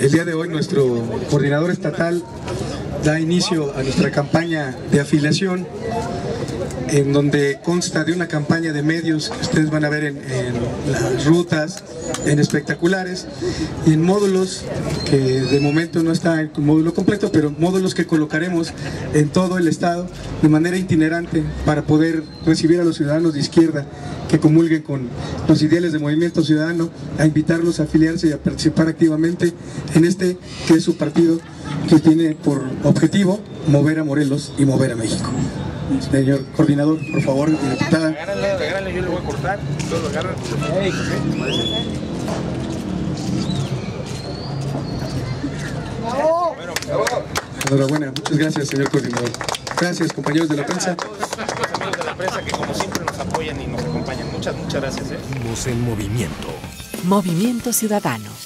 El día de hoy nuestro coordinador estatal da inicio a nuestra campaña de afiliación en donde consta de una campaña de medios que ustedes van a ver en, las rutas, en espectaculares y en módulos que de momento no está en módulo completo, pero módulos que colocaremos en todo el estado de manera itinerante para poder recibir a los ciudadanos de izquierda que comulguen con los ideales de Movimiento Ciudadano, a invitarlos a afiliarse y a participar activamente en este que es su partido que tiene por objetivo mover a Morelos y mover a México. Señor coordinador, por favor, diputada. Agárrale, agárrale, yo le voy a cortar. Tú lo agarras. Hey, Enhorabuena, muchas gracias, señor coordinador. Gracias, compañeros de la prensa. Los amigos de la prensa que como siempre nos apoyan y nos acompañan. Muchas, muchas gracias. ¿eh? en movimiento. Movimiento Ciudadano.